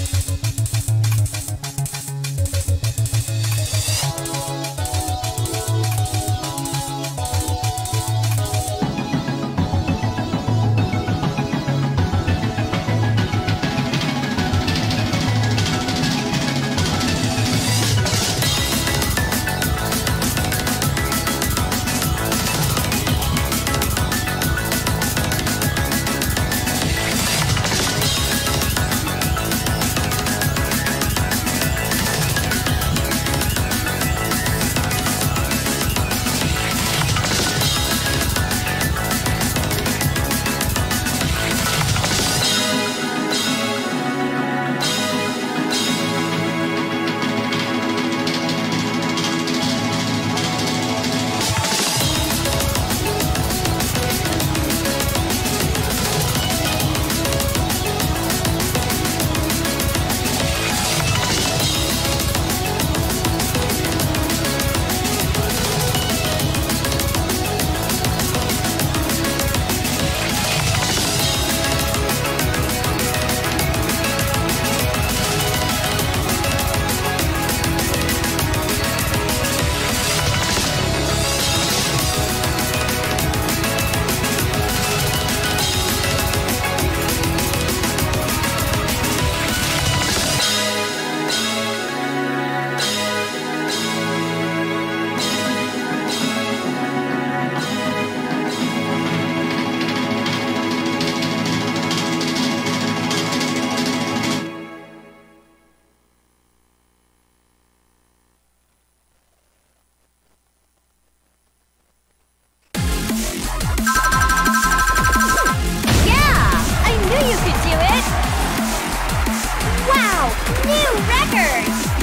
Música New record!